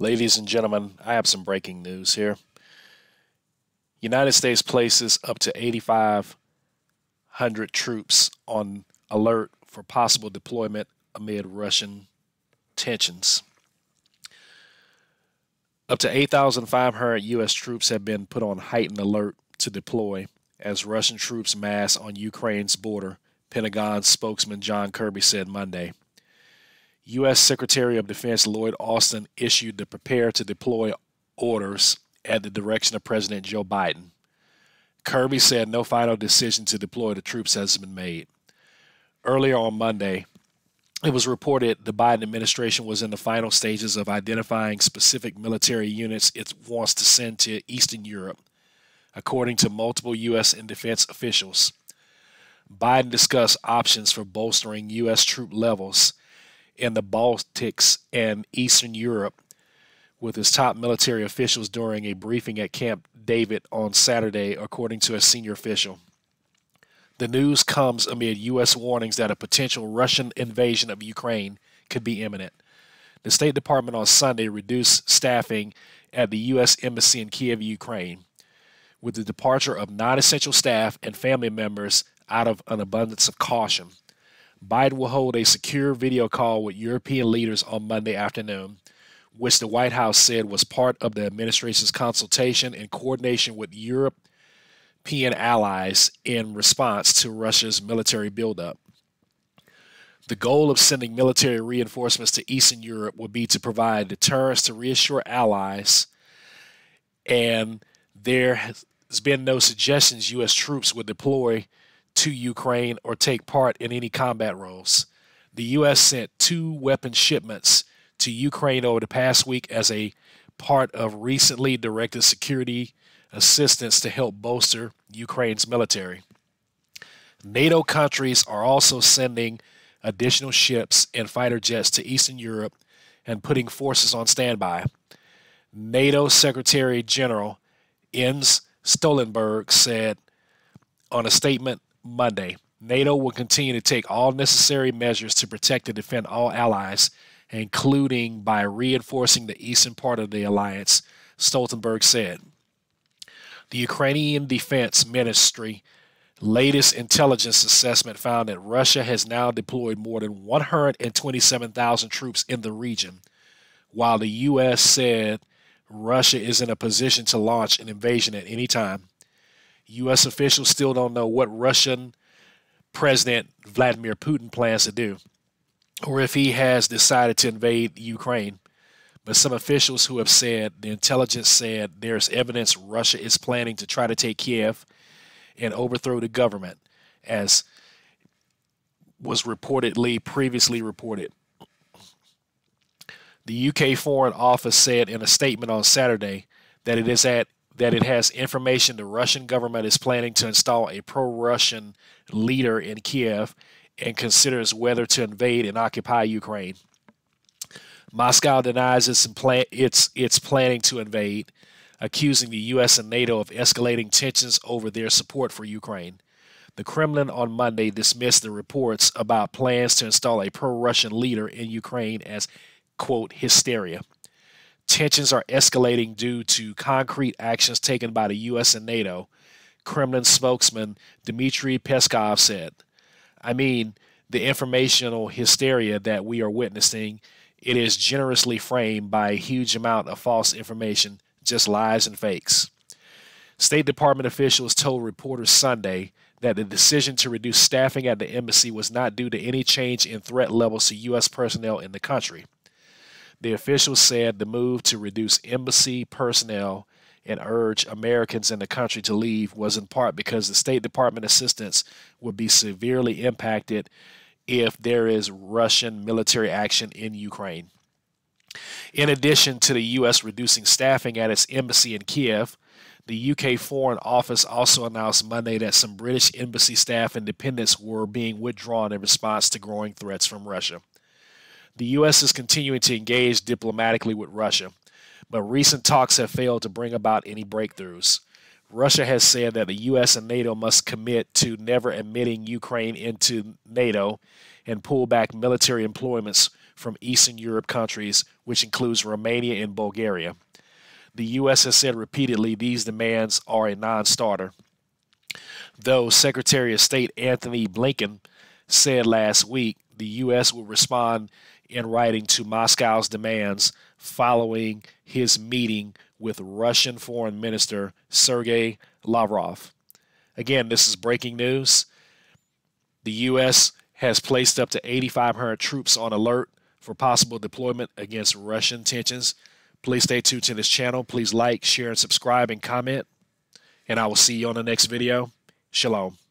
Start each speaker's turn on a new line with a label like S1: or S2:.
S1: Ladies and gentlemen, I have some breaking news here. United States places up to 8,500 troops on alert for possible deployment amid Russian tensions. Up to 8,500 U.S. troops have been put on heightened alert to deploy as Russian troops mass on Ukraine's border, Pentagon spokesman John Kirby said Monday. U.S. Secretary of Defense Lloyd Austin issued the prepare to deploy orders at the direction of President Joe Biden. Kirby said no final decision to deploy the troops has been made. Earlier on Monday, it was reported the Biden administration was in the final stages of identifying specific military units it wants to send to Eastern Europe, according to multiple U.S. and defense officials. Biden discussed options for bolstering U.S. troop levels in the Baltics and Eastern Europe with his top military officials during a briefing at Camp David on Saturday, according to a senior official. The news comes amid U.S. warnings that a potential Russian invasion of Ukraine could be imminent. The State Department on Sunday reduced staffing at the U.S. Embassy in Kiev, Ukraine, with the departure of non essential staff and family members out of an abundance of caution. Biden will hold a secure video call with European leaders on Monday afternoon, which the White House said was part of the administration's consultation and coordination with European allies in response to Russia's military buildup. The goal of sending military reinforcements to Eastern Europe would be to provide deterrence to reassure allies, and there has been no suggestions U.S. troops would deploy to Ukraine or take part in any combat roles. The U.S. sent two weapon shipments to Ukraine over the past week as a part of recently directed security assistance to help bolster Ukraine's military. NATO countries are also sending additional ships and fighter jets to Eastern Europe and putting forces on standby. NATO Secretary General Jens Stoltenberg said on a statement Monday. NATO will continue to take all necessary measures to protect and defend all allies, including by reinforcing the eastern part of the alliance, Stoltenberg said. The Ukrainian Defense Ministry latest intelligence assessment found that Russia has now deployed more than 127,000 troops in the region, while the U.S. said Russia is in a position to launch an invasion at any time. U.S. officials still don't know what Russian President Vladimir Putin plans to do, or if he has decided to invade Ukraine. But some officials who have said the intelligence said there's evidence Russia is planning to try to take Kiev and overthrow the government, as was reportedly previously reported. The UK Foreign Office said in a statement on Saturday that it is at that it has information the Russian government is planning to install a pro Russian leader in Kiev and considers whether to invade and occupy Ukraine. Moscow denies its, its, its planning to invade, accusing the U.S. and NATO of escalating tensions over their support for Ukraine. The Kremlin on Monday dismissed the reports about plans to install a pro Russian leader in Ukraine as, quote, hysteria. Tensions are escalating due to concrete actions taken by the U.S. and NATO, Kremlin spokesman Dmitry Peskov said. I mean, the informational hysteria that we are witnessing, it is generously framed by a huge amount of false information, just lies and fakes. State Department officials told reporters Sunday that the decision to reduce staffing at the embassy was not due to any change in threat levels to U.S. personnel in the country. The officials said the move to reduce embassy personnel and urge Americans in the country to leave was in part because the State Department assistance would be severely impacted if there is Russian military action in Ukraine. In addition to the U.S. reducing staffing at its embassy in Kiev, the UK Foreign Office also announced Monday that some British embassy staff and dependents were being withdrawn in response to growing threats from Russia. The U.S. is continuing to engage diplomatically with Russia, but recent talks have failed to bring about any breakthroughs. Russia has said that the U.S. and NATO must commit to never admitting Ukraine into NATO and pull back military employments from Eastern Europe countries, which includes Romania and Bulgaria. The U.S. has said repeatedly these demands are a non starter. Though Secretary of State Antony Blinken said last week the U.S. will respond in writing to Moscow's demands following his meeting with Russian Foreign Minister Sergei Lavrov. Again, this is breaking news. The U.S. has placed up to 8,500 troops on alert for possible deployment against Russian tensions. Please stay tuned to this channel. Please like, share, and subscribe and comment. And I will see you on the next video. Shalom.